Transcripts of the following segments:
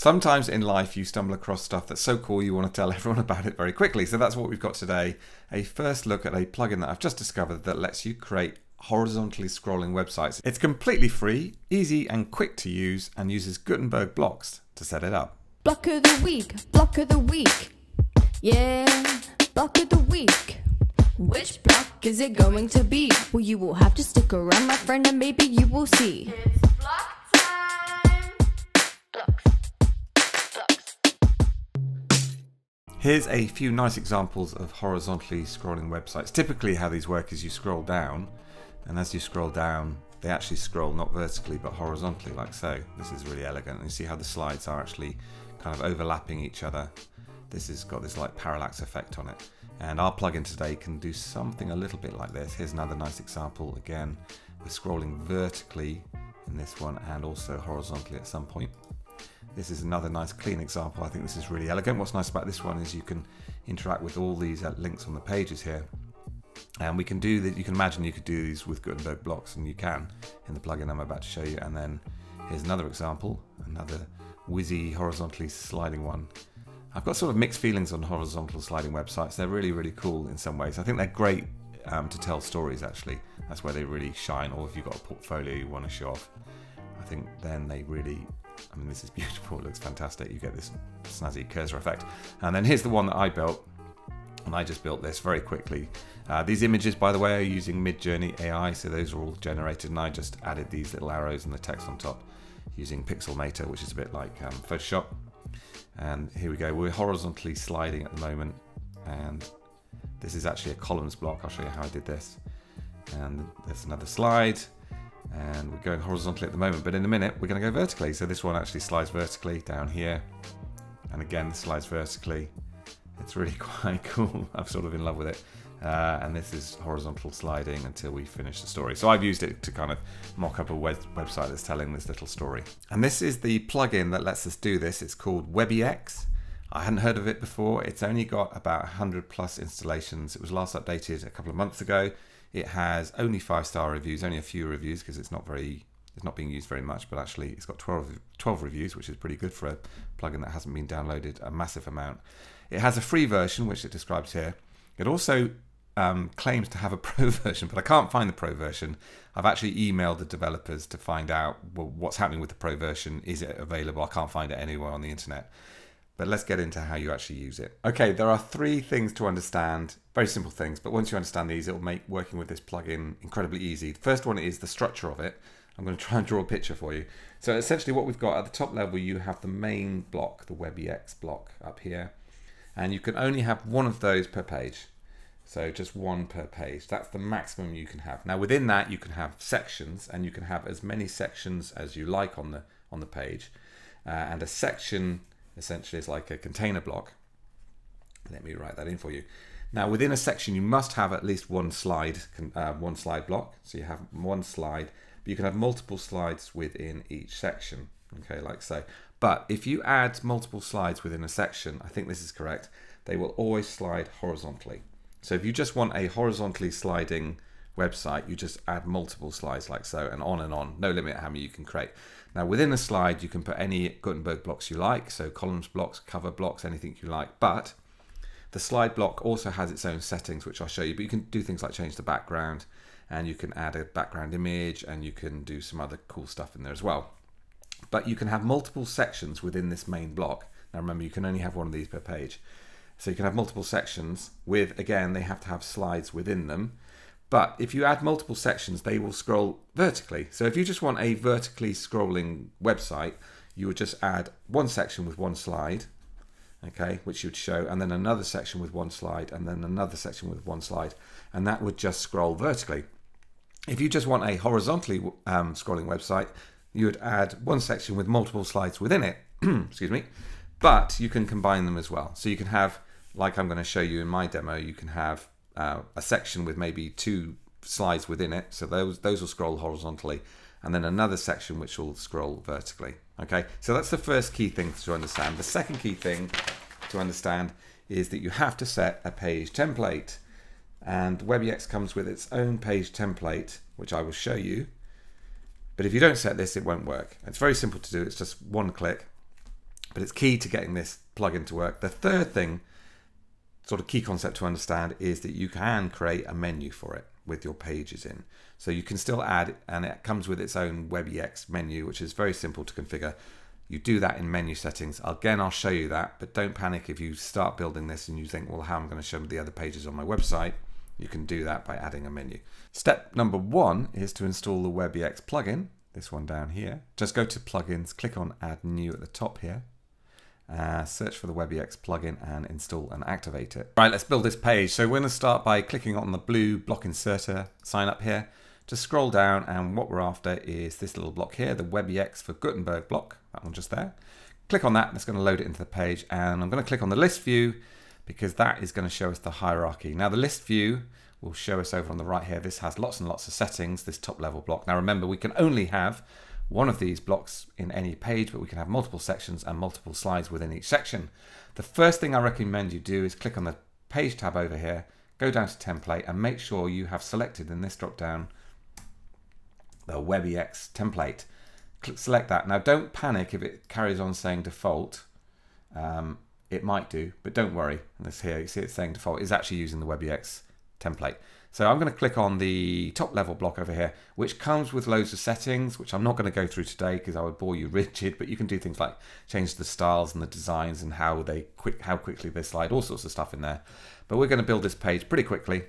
Sometimes in life you stumble across stuff that's so cool you want to tell everyone about it very quickly. So that's what we've got today. A first look at a plugin that I've just discovered that lets you create horizontally scrolling websites. It's completely free, easy and quick to use and uses Gutenberg blocks to set it up. Block of the week, block of the week. Yeah, block of the week. Which block is it going to be? Well, you will have to stick around, my friend, and maybe you will see. Here's a few nice examples of horizontally scrolling websites. Typically how these work is you scroll down and as you scroll down they actually scroll not vertically but horizontally like so. This is really elegant and you see how the slides are actually kind of overlapping each other. This has got this like parallax effect on it and our plugin today can do something a little bit like this. Here's another nice example again. We're scrolling vertically in this one and also horizontally at some point. This is another nice clean example. I think this is really elegant. What's nice about this one is you can interact with all these uh, links on the pages here. And we can do that. You can imagine you could do these with Gutenberg blocks, and you can in the plugin I'm about to show you. And then here's another example, another whizzy horizontally sliding one. I've got sort of mixed feelings on horizontal sliding websites. They're really, really cool in some ways. I think they're great um, to tell stories, actually. That's where they really shine. Or if you've got a portfolio you want to show off, I think then they really I mean, this is beautiful. It looks fantastic. You get this snazzy cursor effect. And then here's the one that I built. And I just built this very quickly. Uh, these images, by the way, are using Midjourney AI, so those are all generated. And I just added these little arrows and the text on top using Pixelmator, which is a bit like um, Photoshop. And here we go. We're horizontally sliding at the moment. And this is actually a columns block. I'll show you how I did this. And there's another slide and we're going horizontally at the moment but in a minute we're going to go vertically. So this one actually slides vertically down here. And again slides vertically. It's really quite cool. I'm sort of in love with it. Uh, and this is horizontal sliding until we finish the story. So I've used it to kind of mock up a web website that's telling this little story. And this is the plugin that lets us do this. It's called Webyx. I hadn't heard of it before. It's only got about 100 plus installations. It was last updated a couple of months ago it has only five star reviews, only a few reviews because it's not very it's not being used very much, but actually it's got 12, 12 reviews, which is pretty good for a plugin that hasn't been downloaded a massive amount. It has a free version, which it describes here. It also um, claims to have a pro version, but I can't find the pro version. I've actually emailed the developers to find out well, what's happening with the pro version. Is it available? I can't find it anywhere on the internet. But let's get into how you actually use it. Okay, there are three things to understand, very simple things, but once you understand these, it'll make working with this plugin incredibly easy. The first one is the structure of it. I'm going to try and draw a picture for you. So essentially what we've got at the top level, you have the main block, the Webyx block up here, and you can only have one of those per page. So just one per page. That's the maximum you can have. Now within that, you can have sections, and you can have as many sections as you like on the on the page. Uh, and a section essentially is like a container block. Let me write that in for you. Now within a section you must have at least one slide, uh, one slide block. So you have one slide, but you can have multiple slides within each section. Okay, like so. But if you add multiple slides within a section, I think this is correct, they will always slide horizontally. So if you just want a horizontally sliding website, you just add multiple slides like so and on and on. No limit how many you can create. Now within a slide, you can put any Gutenberg blocks you like, so columns blocks, cover blocks, anything you like, but the slide block also has its own settings, which I'll show you, but you can do things like change the background and you can add a background image and you can do some other cool stuff in there as well. But you can have multiple sections within this main block. Now remember, you can only have one of these per page. So you can have multiple sections with, again, they have to have slides within them. But if you add multiple sections, they will scroll vertically. So if you just want a vertically scrolling website, you would just add one section with one slide, okay, which you would show, and then another section with one slide, and then another section with one slide, and that would just scroll vertically. If you just want a horizontally um, scrolling website, you would add one section with multiple slides within it, excuse me, but you can combine them as well. So you can have, like I'm going to show you in my demo, you can have uh, a section with maybe two slides within it. So those, those will scroll horizontally and then another section which will scroll vertically. Okay, so that's the first key thing to understand. The second key thing to understand is that you have to set a page template and Webyx comes with its own page template, which I will show you. But if you don't set this, it won't work. It's very simple to do. It's just one click. But it's key to getting this plugin to work. The third thing, sort of key concept to understand, is that you can create a menu for it with your pages in. So you can still add, and it comes with its own Webyx menu, which is very simple to configure. You do that in menu settings. Again, I'll show you that, but don't panic if you start building this and you think, well, how am I going to show the other pages on my website? You can do that by adding a menu. Step number one is to install the Webyx plugin, this one down here. Just go to plugins, click on add new at the top here. Uh, search for the Webyx plugin and install and activate it. Right, let's build this page. So we're going to start by clicking on the blue block inserter sign up here. Just scroll down and what we're after is this little block here, the Webyx for Gutenberg block, that one just there. Click on that and it's going to load it into the page and I'm going to click on the list view because that is going to show us the hierarchy. Now the list view will show us over on the right here. This has lots and lots of settings, this top level block. Now remember, we can only have one of these blocks in any page, but we can have multiple sections and multiple slides within each section. The first thing I recommend you do is click on the page tab over here, go down to template and make sure you have selected in this drop down the Webyx template. Click, select that. Now don't panic if it carries on saying default. Um, it might do, but don't worry. And this here, you see it's saying default is actually using the Webyx template. So I'm going to click on the top level block over here, which comes with loads of settings, which I'm not going to go through today because I would bore you rigid, but you can do things like change the styles and the designs and how they quick, how quickly they slide, all sorts of stuff in there. But we're going to build this page pretty quickly.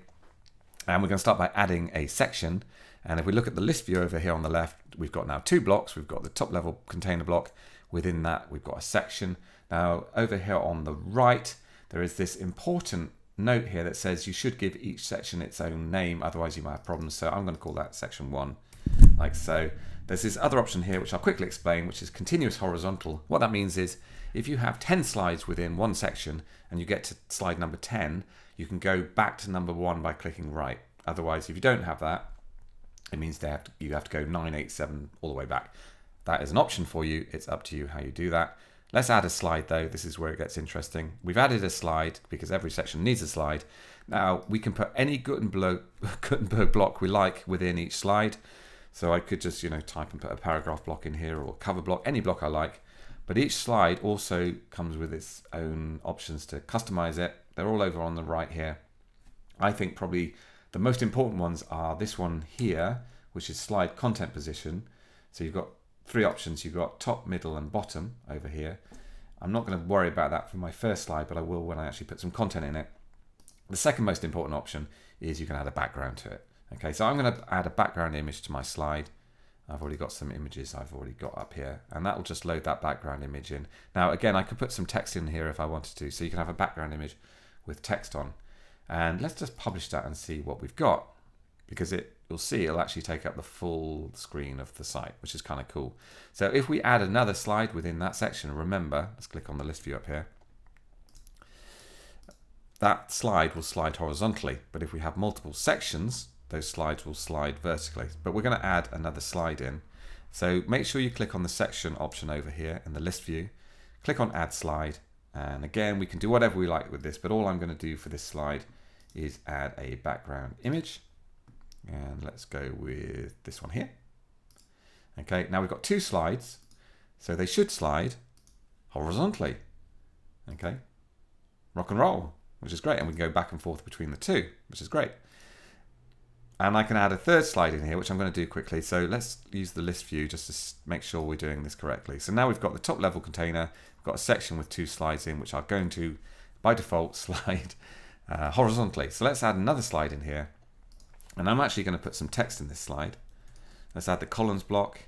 And we're going to start by adding a section. And if we look at the list view over here on the left, we've got now two blocks. We've got the top level container block. Within that, we've got a section. Now over here on the right, there is this important note here that says you should give each section its own name, otherwise you might have problems. So I'm going to call that section one, like so. There's this other option here, which I'll quickly explain, which is continuous horizontal. What that means is if you have 10 slides within one section and you get to slide number 10, you can go back to number one by clicking right. Otherwise, if you don't have that, it means have to, you have to go 987 all the way back. That is an option for you. It's up to you how you do that. Let's add a slide though. This is where it gets interesting. We've added a slide because every section needs a slide. Now we can put any Gutenberg, block we like within each slide. So I could just, you know, type and put a paragraph block in here or cover block, any block I like. But each slide also comes with its own options to customize it. They're all over on the right here. I think probably the most important ones are this one here, which is slide content position. So you've got three options. You've got top, middle, and bottom over here. I'm not going to worry about that for my first slide, but I will when I actually put some content in it. The second most important option is you can add a background to it. Okay, so I'm going to add a background image to my slide. I've already got some images I've already got up here, and that will just load that background image in. Now, again, I could put some text in here if I wanted to, so you can have a background image with text on. And let's just publish that and see what we've got, because it you'll see it'll actually take up the full screen of the site, which is kind of cool. So if we add another slide within that section, remember, let's click on the list view up here. That slide will slide horizontally, but if we have multiple sections, those slides will slide vertically. But we're going to add another slide in. So make sure you click on the section option over here in the list view. Click on add slide. And again, we can do whatever we like with this, but all I'm going to do for this slide is add a background image. And let's go with this one here. Okay, now we've got two slides, so they should slide horizontally. Okay, rock and roll, which is great. And we can go back and forth between the two, which is great. And I can add a third slide in here, which I'm going to do quickly. So let's use the list view just to make sure we're doing this correctly. So now we've got the top level container, we've got a section with two slides in, which are going to, by default, slide uh, horizontally. So let's add another slide in here. And I'm actually going to put some text in this slide. Let's add the columns block.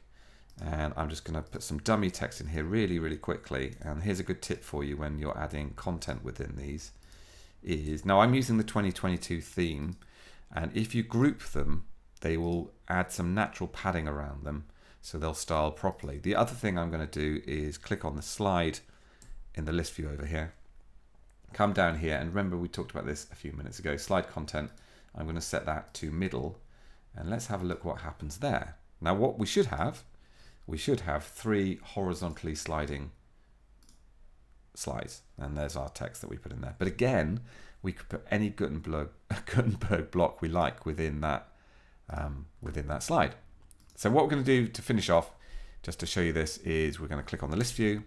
And I'm just going to put some dummy text in here really, really quickly. And here's a good tip for you when you're adding content within these. Is Now I'm using the 2022 theme. And if you group them, they will add some natural padding around them. So they'll style properly. The other thing I'm going to do is click on the slide in the list view over here. Come down here. And remember we talked about this a few minutes ago. Slide content I'm going to set that to middle and let's have a look what happens there. Now what we should have, we should have three horizontally sliding slides and there's our text that we put in there. But again, we could put any Gutenberg, Gutenberg block we like within that, um, within that slide. So what we're going to do to finish off, just to show you this, is we're going to click on the list view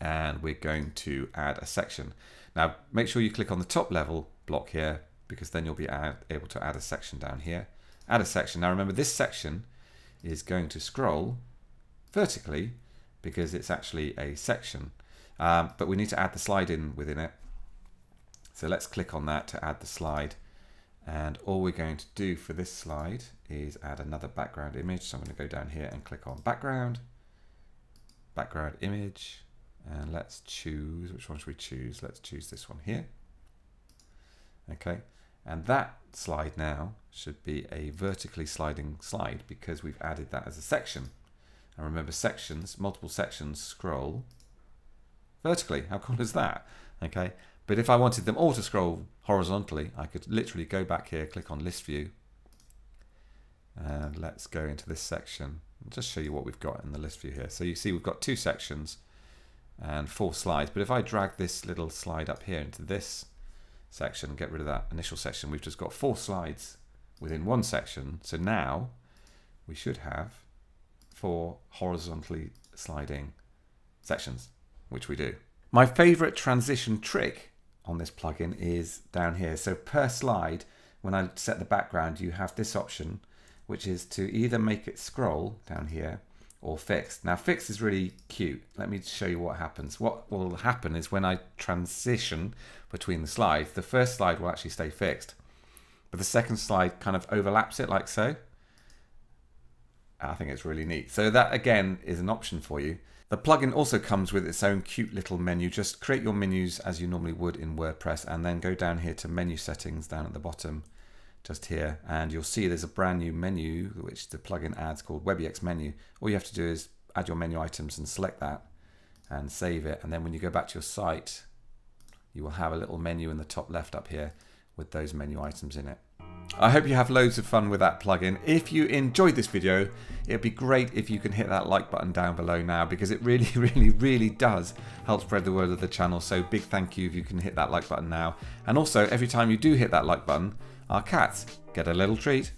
and we're going to add a section. Now make sure you click on the top level block here because then you'll be able to add a section down here. Add a section. Now remember this section is going to scroll vertically because it's actually a section. Um, but we need to add the slide in within it. So let's click on that to add the slide. And all we're going to do for this slide is add another background image. So I'm going to go down here and click on background, background image, and let's choose, which one should we choose? Let's choose this one here. Okay, and that slide now should be a vertically sliding slide because we've added that as a section. And remember sections, multiple sections scroll vertically. How cool is that? Okay, but if I wanted them all to scroll horizontally, I could literally go back here, click on list view, and let's go into this section and just show you what we've got in the list view here. So you see we've got two sections and four slides. But if I drag this little slide up here into this section, get rid of that initial section, we've just got four slides within one section. So now we should have four horizontally sliding sections, which we do. My favorite transition trick on this plugin is down here. So per slide, when I set the background, you have this option, which is to either make it scroll down here or fixed. Now fixed is really cute. Let me show you what happens. What will happen is when I transition between the slides, the first slide will actually stay fixed, but the second slide kind of overlaps it like so. I think it's really neat. So that again is an option for you. The plugin also comes with its own cute little menu. Just create your menus as you normally would in WordPress and then go down here to menu settings down at the bottom just here and you'll see there's a brand new menu which the plugin adds called Webyx menu. All you have to do is add your menu items and select that and save it and then when you go back to your site you will have a little menu in the top left up here with those menu items in it. I hope you have loads of fun with that plugin. If you enjoyed this video, it'd be great if you can hit that like button down below now because it really, really, really does help spread the word of the channel. So big thank you if you can hit that like button now. And also, every time you do hit that like button, our cats get a little treat.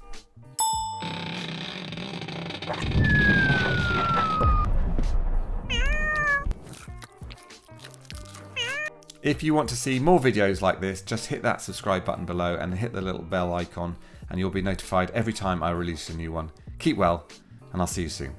If you want to see more videos like this, just hit that subscribe button below and hit the little bell icon and you'll be notified every time I release a new one. Keep well, and I'll see you soon.